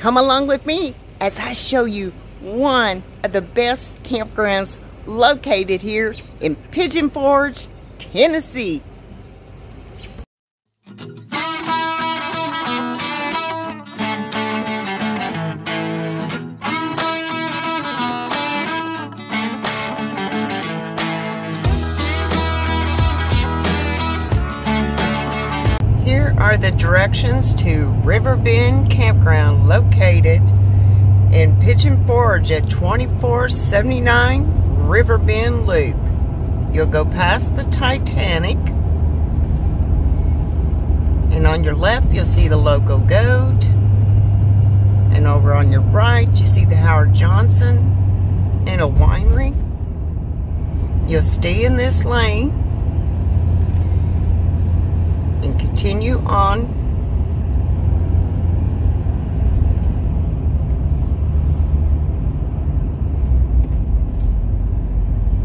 Come along with me as I show you one of the best campgrounds located here in Pigeon Forge, Tennessee. Are the directions to Riverbend Campground located in Pigeon Forge at 2479 Riverbend Loop. You'll go past the Titanic and on your left you'll see the local goat and over on your right you see the Howard Johnson and a winery. You'll stay in this lane and continue on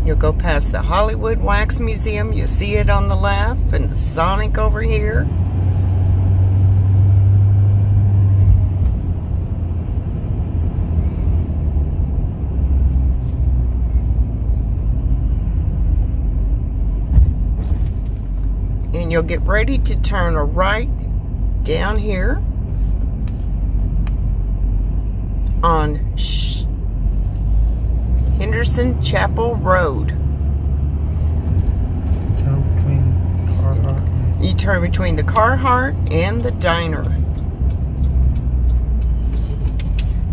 You'll go past the Hollywood Wax Museum. You'll see it on the left and the Sonic over here. And you'll get ready to turn a right down here on Henderson Chapel Road. Turn. You turn between the Carhartt and the diner.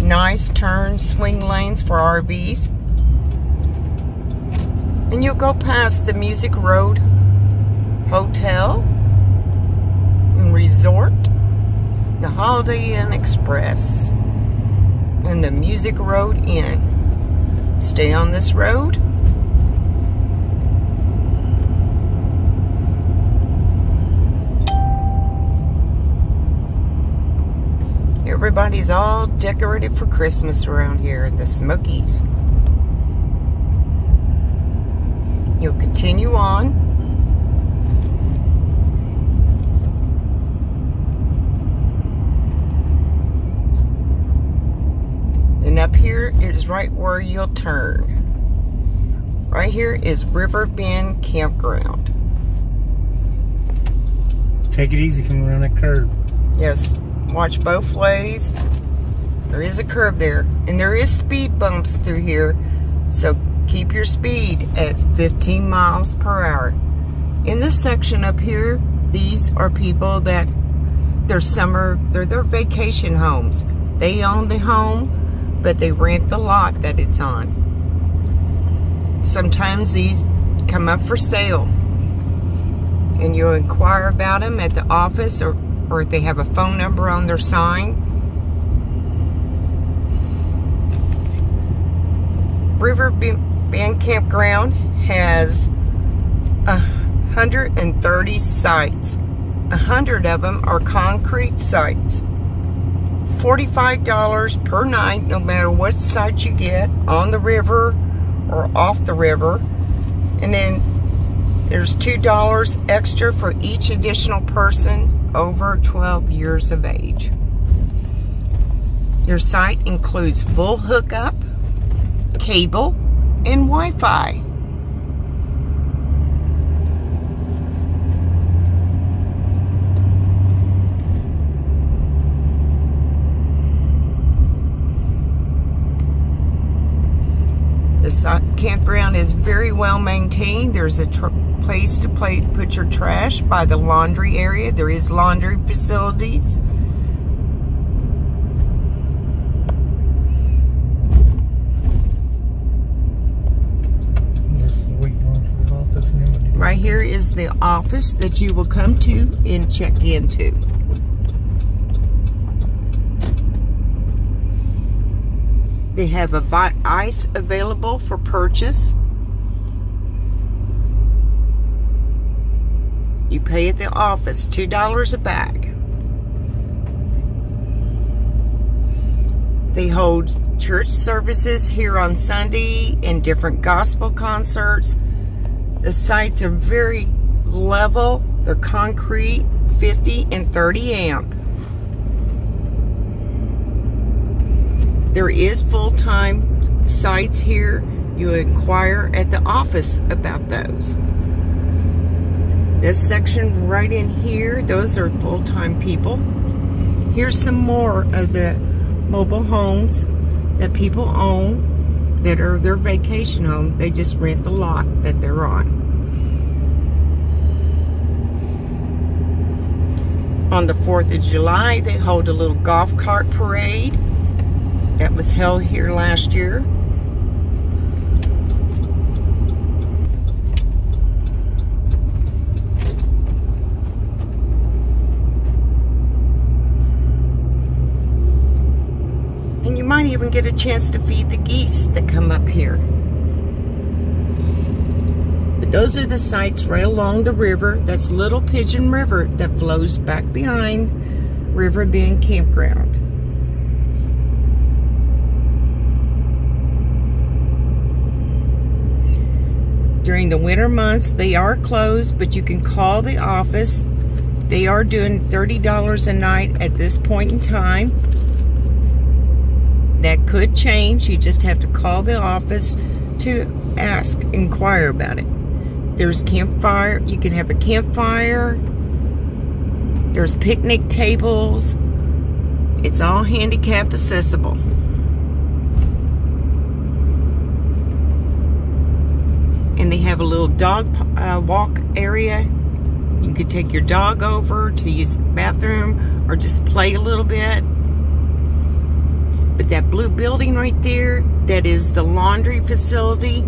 Nice turn swing lanes for RVs. And you'll go past the Music Road Hotel and Resort, the Holiday Inn Express, and the Music Road Inn. Stay on this road. Everybody's all decorated for Christmas around here in the Smokies. You'll continue on. And up here is right where you'll turn. Right here is River Bend Campground. Take it easy coming around that curve. Yes, watch both ways. There is a curve there, and there is speed bumps through here, so keep your speed at 15 miles per hour. In this section up here, these are people that their summer, they're their vacation homes. They own the home, but they rent the lot that it's on. Sometimes these come up for sale, and you inquire about them at the office or, or if they have a phone number on their sign. River Riverbend Campground has a 130 sites. A hundred of them are concrete sites. $45 per night, no matter what site you get, on the river or off the river. And then there's $2 extra for each additional person over 12 years of age. Your site includes full hookup, cable, and Wi-Fi. The campground is very well maintained. There's a place to play, put your trash by the laundry area. There is laundry facilities. Right here is the office that you will come to and check into. They have a ice available for purchase. You pay at the office $2 a bag. They hold church services here on Sunday and different gospel concerts. The sites are very level. They're concrete, 50 and 30 amp. There is full-time sites here. You inquire at the office about those. This section right in here, those are full-time people. Here's some more of the mobile homes that people own that are their vacation home. They just rent the lot that they're on. On the 4th of July, they hold a little golf cart parade that was held here last year. And you might even get a chance to feed the geese that come up here. But those are the sites right along the river. That's Little Pigeon River that flows back behind River Bend Campground. During the winter months, they are closed, but you can call the office. They are doing $30 a night at this point in time. That could change. You just have to call the office to ask, inquire about it. There's campfire. You can have a campfire. There's picnic tables. It's all handicap accessible. They have a little dog uh, walk area. You could take your dog over to use the bathroom or just play a little bit. But that blue building right there, that is the laundry facility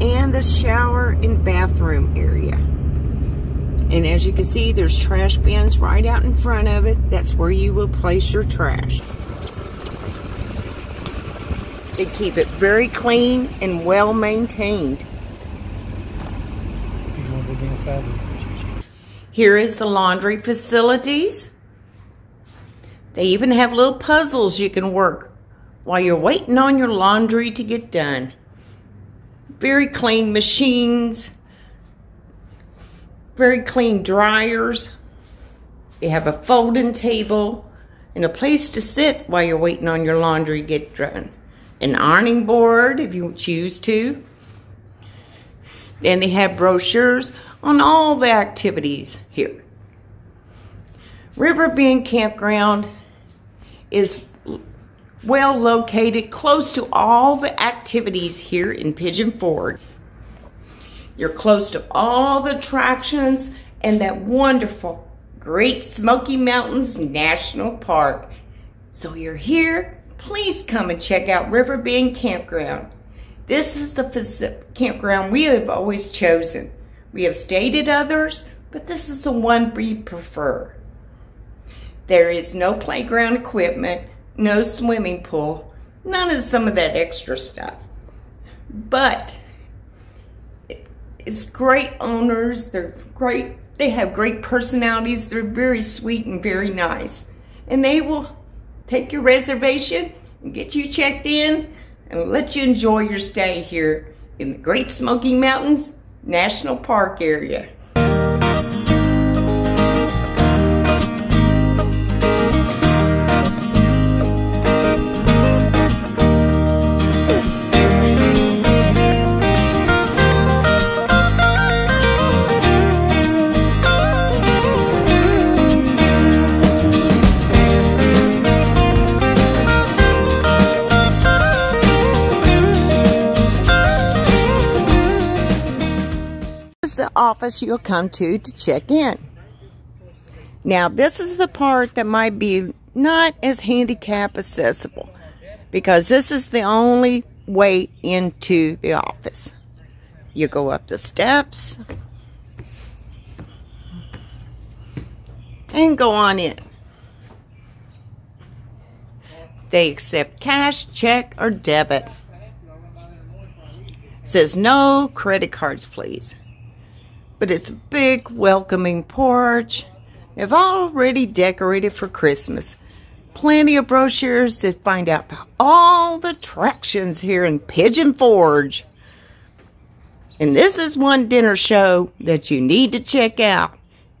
and the shower and bathroom area. And as you can see, there's trash bins right out in front of it. That's where you will place your trash. They keep it very clean and well maintained. Here is the laundry facilities. They even have little puzzles you can work while you're waiting on your laundry to get done. Very clean machines, very clean dryers. They have a folding table and a place to sit while you're waiting on your laundry to get done. An ironing board if you choose to. Then they have brochures on all the activities here. River Bend Campground is well located close to all the activities here in Pigeon Forge. You're close to all the attractions and that wonderful Great Smoky Mountains National Park. So you're here, please come and check out River Bend Campground. This is the campground we have always chosen. We have stayed at others, but this is the one we prefer. There is no playground equipment, no swimming pool, none of some of that extra stuff. But it's great owners, they're great, they have great personalities, they're very sweet and very nice. And they will take your reservation and get you checked in and let you enjoy your stay here in the Great Smoky Mountains National Park area. Office you'll come to to check in. Now, this is the part that might be not as handicap accessible because this is the only way into the office. You go up the steps and go on in. They accept cash, check, or debit. says no credit cards, please but it's a big welcoming porch. They've already decorated for Christmas. Plenty of brochures to find out about all the attractions here in Pigeon Forge. And this is one dinner show that you need to check out.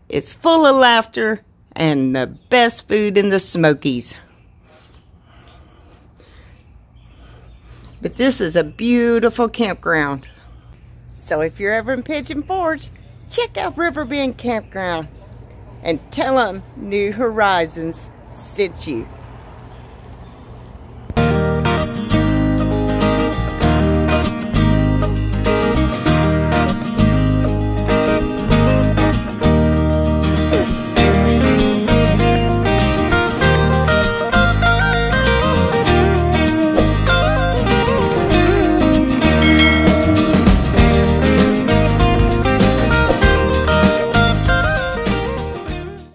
It's full of laughter and the best food in the Smokies. But this is a beautiful campground. So if you're ever in Pigeon Forge, check out Riverbend Campground and tell them New Horizons sent you.